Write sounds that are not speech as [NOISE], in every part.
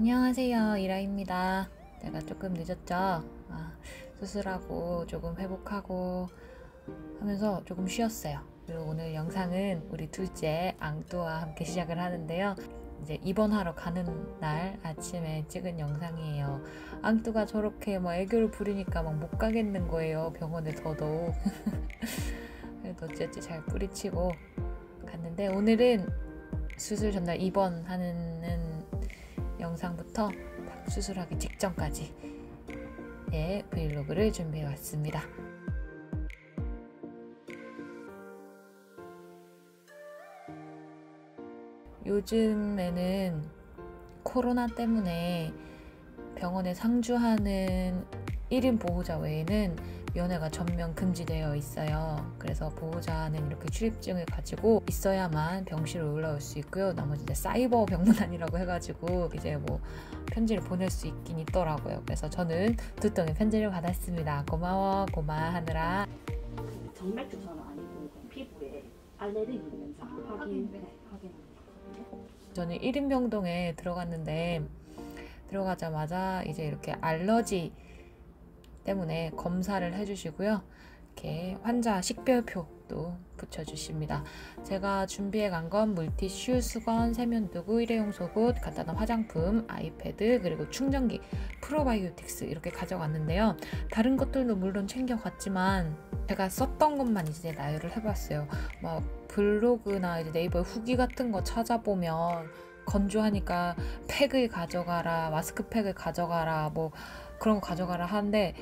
안녕하세요 이라입니다. 제가 조금 늦었죠? 아, 수술하고 조금 회복하고 하면서 조금 쉬었어요. 그리고 오늘 영상은 우리 둘째 앙뚜와 함께 시작을 하는데요. 이제 입원하러 가는 날 아침에 찍은 영상이에요. 앙뚜가 저렇게 막 애교를 부리니까 막 못 가겠는 거예요 병원에 더더욱. [LAUGHS] 그래도 어찌어찌 잘 뿌리치고 갔는데 오늘은 수술 전날 입원하는 영상부터 수술하기 직전까지 의 브이로그를 준비해 왔습니다. 요즘에는 코로나 때문에 병원에 상주하는 1인 보호자 외에는 면회가 전면 금지되어 있어요. 그래서 보호자는 이렇게 출입증을 가지고 있어야만 병실을 올라올 수 있고요. 나머지 이제 사이버 병문안이라고 해가지고 이제 뭐 편지를 보낼 수 있긴 있더라고요. 그래서 저는 두 통의 편지를 받았습니다. 고마워 고마 하느라 정맥 주사는 아니고 피부에 알레르기 현상 확인 네, 확인합니다. 저는 1인 병동에 들어갔는데 들어가자마자 이제 이렇게 알러지 때문에 검사를 해주시고요. 이렇게 환자 식별표도 붙여주십니다. 제가 준비해 간 건 물티슈, 수건, 세면도구, 일회용 속옷, 간단한 화장품, 아이패드, 그리고 충전기, 프로바이오틱스 이렇게 가져갔는데요. 다른 것들도 물론 챙겨갔지만 제가 썼던 것만 이제 나열을 해봤어요. 막 블로그나 이제 네이버 후기 같은 거 찾아보면 건조하니까 팩을 가져가라, 마스크팩을 가져가라, 뭐 그런 거 가져가라 하는데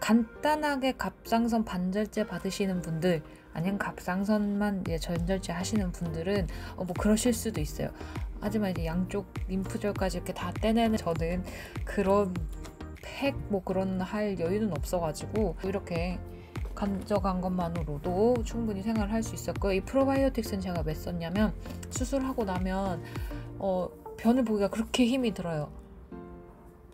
간단하게 갑상선 반절제 받으시는 분들 아니면 갑상선만 이제 전절제 하시는 분들은 어, 뭐 그러실 수도 있어요. 하지만 이제 양쪽 림프절까지 이렇게 다 떼내는 저는 그런 팩 뭐 그런 할 여유는 없어가지고 이렇게 가져간 것만으로도 충분히 생활을 할 수 있었고 이 프로바이오틱스는 제가 왜 썼냐면 수술하고 나면 어, 변을 보기가 그렇게 힘이 들어요.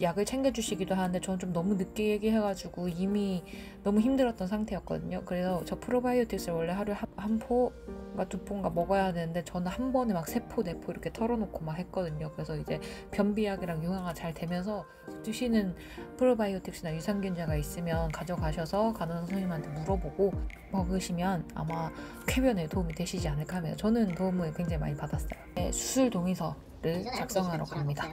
약을 챙겨주시기도 하는데 저는 좀 너무 늦게 얘기해가지고 이미 너무 힘들었던 상태였거든요. 그래서 저 프로바이오틱스를 원래 하루에 한, 한 포가 두 포인가 먹어야 되는데 저는 한 번에 막 세 포, 네 포 이렇게 털어놓고 막 했거든요. 그래서 이제 변비약이랑 융화가 잘 되면서 드시는 프로바이오틱스나 유산균제가 있으면 가져가셔서 간호사 선생님한테 물어보고 먹으시면 아마 쾌변에 도움이 되시지 않을까 하면 저는 도움을 굉장히 많이 받았어요. 네, 수술 동의서를 작성하러 갑니다.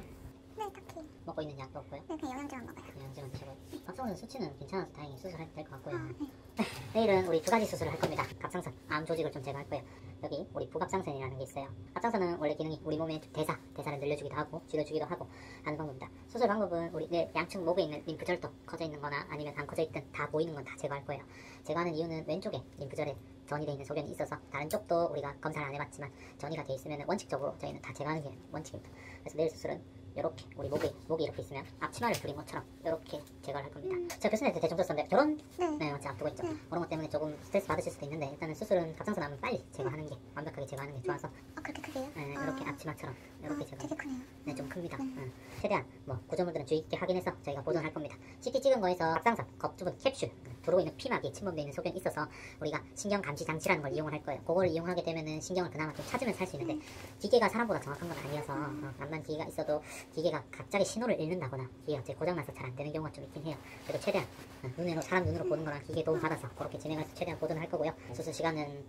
먹고 있는 약도 없고요. 네, 그냥 영양제만 먹어요. 영양제만 드시고 박성훈 수치는 괜찮아서 다행히 수술할 될것 같고요. 아, 네. [LAUGHS] 내일은 우리 두 가지 수술을 할 겁니다. 갑상선, 암 조직을 좀 제거할 거예요. 여기 우리 부갑상선이라는 게 있어요. 갑상선은 원래 기능이 우리 몸의 대사, 대사를 늘려주기도 하고 줄여주기도 하고 하는 방법입니다. 수술 방법은 우리 내 양측 목에 있는 림프절도 커져 있는 거나 아니면 안 커져 있든 다 보이는 건 다 제거할 거예요. 제거하는 이유는 왼쪽에 림프절에 전이 돼 있는 소견이 있어서 다른 쪽도 우리가 검사를 안 해봤지만 전이가 돼 있으면 원칙적으로 저희는 다 제거하는 게 원칙입니다. 그래서 내일 수술은 이렇게 우리 목이 목이 이렇게 있으면 앞치마를 부린 것처럼 이렇게 제거를 할 겁니다. 제가 교수님한테 대충 썼는데 결혼 네. 네 맞지 앞두고 있죠. 네. 그런 것 때문에 조금 스트레스 받으실 수도 있는데 일단은 수술은 갑상선 암은 빨리 제거하는 게 완벽하게 제거하는 게 좋아서 아, 그렇게 크게요? 네, 아, 이렇게 앞치마처럼 이렇게 아, 제거. 되게 크네요. 네, 좀 큽니다. 네. 응. 최대한 뭐 구조물들은 주의 깊게 확인해서 저희가 보존할 겁니다. CT 찍은 거에서 갑상선, 겉부분 캡슐, 들어오고 있는 피막이 침범되어 있는 소견이 있어서 우리가 신경 감지 장치라는 걸 이용을 할 거예요. 그걸 이용하게 되면은 신경을 그나마 좀 찾으면 살수 있는데 기계가 사람보다 정확한 건 아니어서 어, 암만 기계가 있어도 기계가 갑자기 신호를 잃는다거나 기계가 갑자기 고장나서 잘 안 되는 경우가 좀 있긴 해요. 그래도 최대한 어, 눈으로 사람 눈으로 보는 거랑 기계 도움 받아서 그렇게 진행할 수 최대한 보존할 거고요. 수술 시간은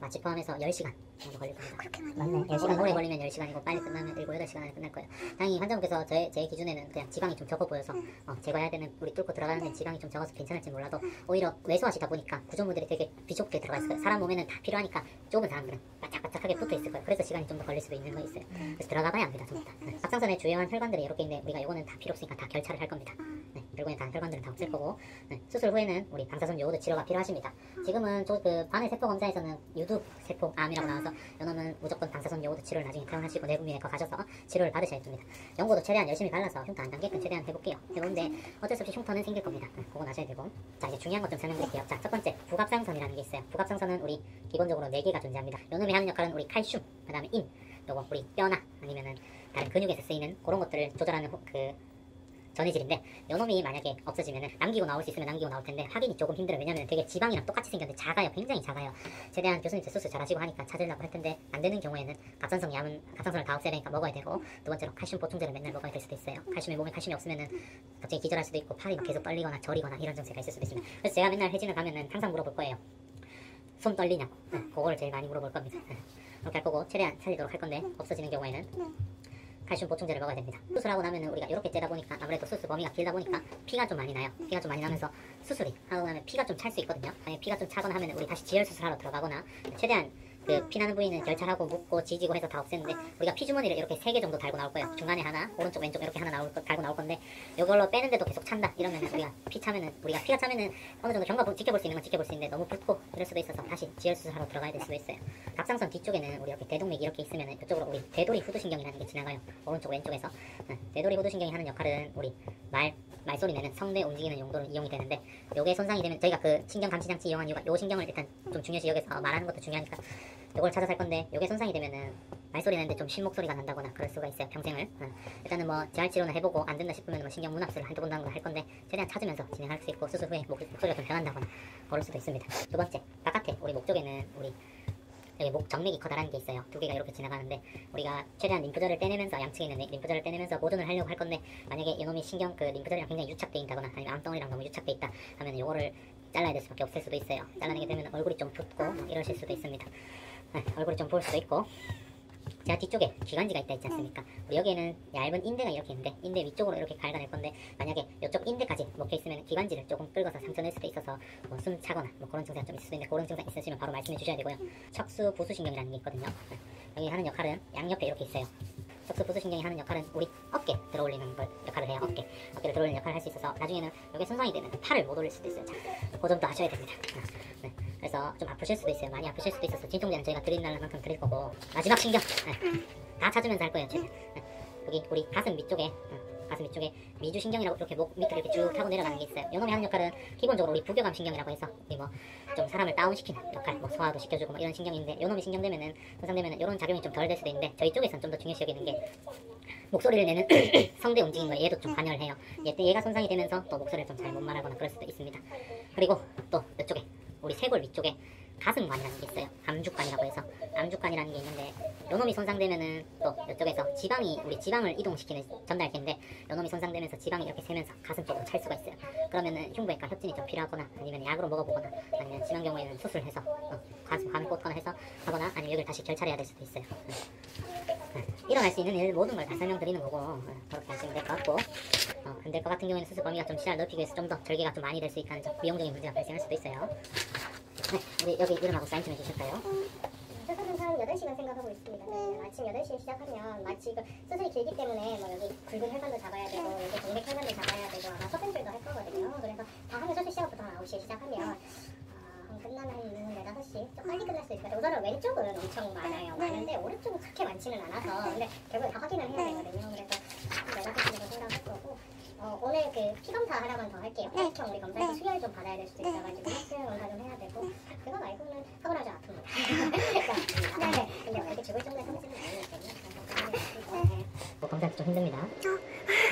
마취 포함해서 10시간 정도 걸릴 겁니다. 그렇게 많이. 맞네. 10시간 오래 걸리면 10시간이고 빨리 끝나면 7, 8시간 안에 끝날 거예요. 다행히 환자분께서 제, 제 기준에는 그냥 지방이 좀 적어 보여서 어, 제거해야 되는 우리 뚫고 들어가는 데 지방이 좀 적어서 괜찮을지 몰라도 오히려 외소하시다 보니까 구조물들이 되게 비좁게 들어가 있어요. 사람 몸에는 다 필요하니까 좁은 사람들은 바짝바짝하게 붙어 있을 거예요. 그래서 시간이 좀 더 걸릴 수도 있는 거 있어요. 그래서 들어가 봐야 합니다. 좀 이따. 네. 갑상선에 주요한 혈관들이 이렇게 있는데 우리가 이거는 다 필요 없으니까 다 결차를 할 겁니다. 네, 결국엔 다 혈관들은 다 없을 거고 네, 수술 후에는 우리 방사선 요오드 치료가 필요하십니다. 지금은 저 그 반의 세포 검사에서는 유두 세포 암이라고 나와서 이놈은 무조건 방사선 요오드 치료를 나중에 퇴원하시고 내분비내과 가셔서 치료를 받으셔야 됩니다. 연고도 최대한 열심히 발라서 흉터 안 당게끔 최대한 해볼게요. 해보는데 어쩔 수 없이 흉터는 생길 겁니다. 네, 그건 아셔야 되고 자 이제 중요한 것 좀 설명드릴게요. 자 첫 번째 부갑상선이라는 게 있어요. 부갑상선은 우리 기본적으로 4개가 존재합니다. 요놈이 하는 역할은 우리 칼슘, 그 다음에 인, 요거 우리 뼈나 아니면은 다른 근육에서 쓰이는 그런 것들을 조절하는 호- 그 전해질인데 요놈이 만약에 없어지면은 남기고 나올 수 있으면 남기고 나올 텐데 확인이 조금 힘들어요. 왜냐면 되게 지방이랑 똑같이 생겼는데 작아요. 굉장히 작아요. 최대한 교수님 제 수술 잘하시고 하니까 찾으려고 했는데 안 되는 경우에는 갑상선 약은 갑상선을 다 없애야 되니까 먹어야 되고 두 번째로 칼슘 보충제를 맨날 먹어야 될 수도 있어요. 칼슘이 몸에 칼슘이 없으면은 갑자기 기절할 수도 있고 팔이 막 계속 떨리거나 저리거나 이런 증세가 있을 수도 있습니다. 그래서 제가 맨날 회진을 가면은 항상 물어볼 거예요. 손 떨리냐고. 네, 그거를 제일 많이 물어볼 겁니다. 네. 그렇게 할 거고 최대한 살리도록 할 건데 없어지는 경우에는 칼슘 보충제를 먹어야 됩니다. 수술하고 나면은 우리가 이렇게 째다 보니까 아무래도 수술 범위가 길다 보니까 피가 좀 많이 나요. 피가 좀 많이 나면서 수술이 하고 나면 피가 좀 찰 수 있거든요. 피가 좀 차거나 하면 우리 다시 지혈 수술하러 들어가거나 최대한 그 피나는 부위는 결찰하고 묶고 지지고 해서 다 없애는데 우리가 피주머니를 이렇게 세 개 정도 달고 나올 거예요. 중간에 하나, 오른쪽 왼쪽 이렇게 하나 나올 거 달고 나올 건데 이걸로 빼는데도 계속 찬다 이러면 우리가 피 차면은 우리가 피가 차면은 어느 정도 경과 보- 지켜볼 수 있는 건 지켜볼 수 있는데 너무 붓고 이럴 수도 있어서 다시 지혈 수술하러 들어가야 될 수도 있어요. 갑상선 뒤쪽에는 우리 이렇게 대동맥이 이렇게 있으면은 이쪽으로 우리 대도리 후두신경이라는 게 지나가요. 오른쪽 왼쪽에서 네, 대도리 후두신경이 하는 역할은 우리 말 말소리 내는 성대 움직이는 용도로 이용이 되는데 요게 손상이 되면 저희가 그 신경 감시 장치 이용한 이유가 요 신경을 일단 좀 중요시 여기서 말하는 것도 중요하니까 요걸 찾아서 할 건데 요게 손상이 되면은 말소리 내는데 좀 쉰목소리가 난다거나 그럴 수가 있어요 평생을 어. 일단은 뭐 재활치료는 해보고 안 된다 싶으면 뭐 신경 문합술을 한두 번할 건데 최대한 찾으면서 진행할 수 있고 수술 후에 목, 목소리가 좀 변한다거나 그럴 수도 있습니다 두 번째 바깥에 우리 목 쪽에는 우리 여기 목 정맥이 커다란 게 있어요. 두 개가 이렇게 지나가는데 우리가 최대한 림프절을 떼내면서 양측에 있는 림프절을 떼내면서 보존을 하려고 할 건데 만약에 이놈이 신경 그 림프절이랑 굉장히 유착돼 있다거나 아니면 암덩어리랑 너무 유착돼 있다 하면 요거를 잘라야 될 수밖에 없을 수도 있어요. 잘라내게 되면 얼굴이 좀 붓고 뭐 이러실 수도 있습니다. 네, 얼굴이 좀 부을 수도 있고 제가 뒤쪽에 기관지가 있다 했지 않습니까? 우리 여기에는 얇은 인대가 이렇게 있는데 인대 위쪽으로 이렇게 갉아낼 건데 만약에 이쪽 인대까지 먹혀 있으면 기관지를 조금 긁어서 상처 낼 수도 있어서 뭐 숨 차거나 뭐 그런 증세가 좀 있을 수도 있는데 그런 증상 있으시면 바로 말씀해 주셔야 되고요. 척수 부수신경이라는 게 있거든요. 네, 여기 하는 역할은 양옆에 이렇게 있어요. 척수 부수신경이 하는 역할은 우리 어깨 들어올리는 걸 역할을 해요. 어깨 어깨를 들어올리는 역할을 할 수 있어서 나중에는 여기 손상이 되면 팔을 못 올릴 수도 있어요. 자, 그 점도 아셔야 됩니다. 네, 그래서 좀 아프실 수도 있어요. 많이 아프실 수도 있어서 진통제는 저희가 드린 날만큼 드릴 거고 마지막 신경 네, 다 찾으면서 할 거예요. 지금. 네, 여기 우리 가슴 밑쪽에 어, 가슴 밑쪽에 미주신경이라고 이렇게 목 밑으로 이렇게 쭉 타고 내려가는 게 있어요. 요놈이 하는 역할은 기본적으로 우리 부교감 신경이라고 해서 우리 뭐좀 사람을 다운시키는 역할, 뭐 소화도 시켜주고 뭐 이런 신경인데 요놈이 신경되면은 손상되면은 이런 작용이 좀 덜 될 수도 있는데 저희 쪽에서는 좀 더 중요시 여기는 게 목소리를 내는 [COUGHS] 성대 거 얘도 좀 관여를 해요. 얘, 얘가 손상이 되면서 또 목소리를 좀 잘 못 말하거나 그럴 수도 있습니다. 그리고 또 이쪽에 우리 쇄골 위쪽에 가슴관이라는 게 있어요. 암주관이라고 해서 암주관이라는 게 있는데 요놈이 손상되면은 또 이쪽에서 지방이 우리 지방을 이동시키는 전달기인데 요놈이 손상되면서 지방이 이렇게 새면서 가슴 쪽으로 찰 수가 있어요. 그러면은 흉부외과 협진이 좀 필요하거나 아니면 약으로 먹어보거나 아니면 심한 경우에는 수술해서 어, 가슴 감을 꽂거나 해서 하거나 아니면 여기를 다시 결찰해야 될 수도 있어요. 네. 네. 일어날 수 있는 일 모든 걸 다 설명드리는 거고 어, 그렇게 하시면 될 것 같고 어, 안될 것 같은 경우에는 수술 범위가 좀 시야를 넓히기 위해서 좀 더 절개가 좀 많이 될 수 있다는 점 미용적인 문제가 발생할 수도 있어요. 네, 우리 여기 일어나고 사인 좀 해주실까요? 수술은 한 8시간 생각하고 있습니다. 네. 아침 8시에 시작하면 마치 그 수술이 길기 때문에 뭐 여기 굵은 혈관도 잡아야 되고 여기 동맥 혈관도 잡아야 되고 아마 서펜줄도 할 거거든요. 그래서 다 하면 수술 시작부터 한 9시에 시작하면 아, 한 끝나면 4, 5시 좀 빨리 끝날 수 있어요. 우선은 왼쪽은 엄청 많아요. 많은데 오른쪽은 그렇게 많지는 않아서 근데 결국에 다 확인을 해야 되거든요. 그래서 4, 5시라고 생각할 거고 어, 오늘 그 피검사 하나만 더 할게요. 혈액형 우리 검사에서 수혈 좀 받아야 될 수도 있어가지고 수혈 검사 좀 해야 되고 그거 말고는 하고 나서 아픕니다. 네. 근데 그렇게 죽을 정도의 아니거든요. 네. 뭐 검사하기 좀 힘듭니다.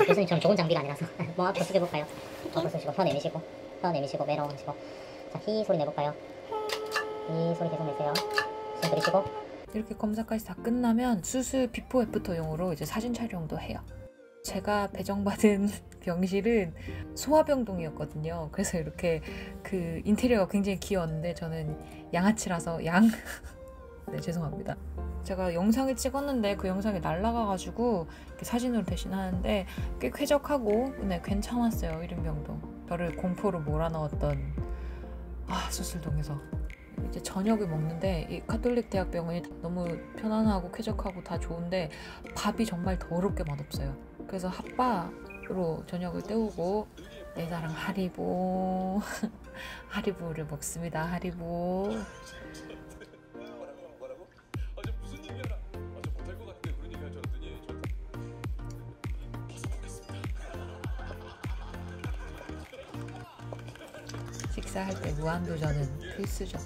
교수님처럼 좋은 장비가 아니라서 [LAUGHS] 뭐 앞으로 숙여 볼까요? 접어 쓰시고 혀 내미시고 혀 내미시고 메롱 하시고 자 이 소리 내볼까요? 이 소리 계속 내세요. 숨 들이쉬고 이렇게 검사까지 다 끝나면 수술 before after용으로 이제 사진 촬영도 해요. 제가 배정받은 병실은 소아병동이었거든요. 그래서 이렇게 그 인테리어가 굉장히 귀여웠는데 저는 양아치라서 양. [LAUGHS] 네 죄송합니다. 제가 영상을 찍었는데 그 영상이 날라가가지고 사진으로 대신하는데 꽤 쾌적하고 네 괜찮았어요 이른병동. 저를 공포로 몰아넣었던 아 수술동에서 이제 저녁을 먹는데 이 카톨릭 대학병원이 너무 편안하고 쾌적하고 다 좋은데 밥이 정말 더럽게 맛없어요. 그래서 핫바 로 저녁을 때우고 내 사랑 하리보 [LAUGHS] 하리보를 먹습니다. 하리보. 식사할 때 무한도전은 필수죠.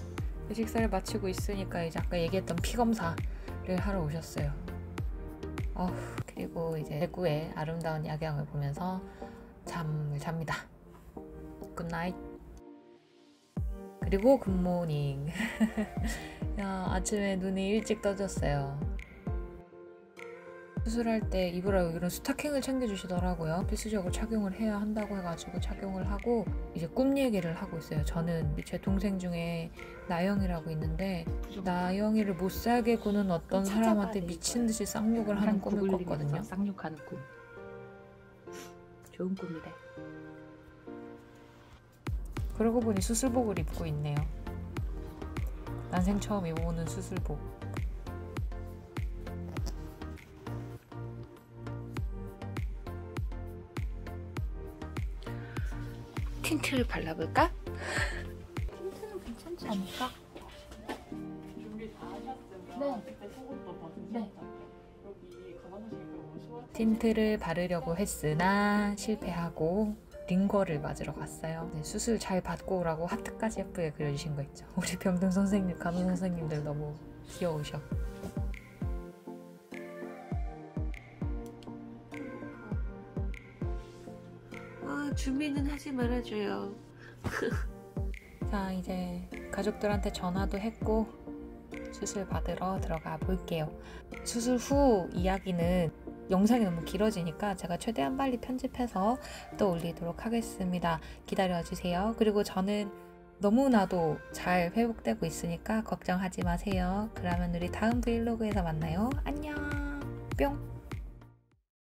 식사를 마치고 있으니까 이제 아까 얘기했던 피 검사를 하러 오셨어요. 어후, 그리고 이제 대구의 아름다운 야경을 보면서 잠을 잡니다. Good night. 그리고 good morning. [LAUGHS] 야, 아침에 눈이 일찍 떠졌어요. 수술할 때 입으라고 이런 스타킹을 챙겨주시더라고요. 필수적으로 착용을 해야 한다고 해가지고 착용을 하고 이제 꿈 얘기를 하고 있어요. 저는 제 동생 중에 나영이라고 있는데 나영이를 못 살게 구는 어떤 사람한테 미친 듯이 쌍욕을 하는 꿈을 꿨거든요. 쌍욕하는 꿈. 좋은 꿈이래. 그러고 보니 수술복을 입고 있네요. 난생 처음 입어보는 수술복. 틴트를 발라볼까? 틴트는 괜찮지 않을까? 준비 다 하셨으면 네. 네. 틴트를 바르려고 했으나 실패하고 링거를 맞으러 갔어요. 네, 수술 잘 받고 오라고 하트까지 예쁘게 그려주신 거 있죠. 우리 병동 선생님, 간호 선생님들 너무 귀여우셔. 준비는 하지 말아줘요. [LAUGHS] 자, 이제 가족들한테 전화도 했고 수술 받으러 들어가 볼게요. 수술 후 이야기는 영상이 너무 길어지니까 제가 최대한 빨리 편집해서 또 올리도록 하겠습니다. 기다려주세요. 그리고 저는 너무나도 잘 회복되고 있으니까 걱정하지 마세요. 그러면 우리 다음 브이로그에서 만나요. 안녕. 뿅.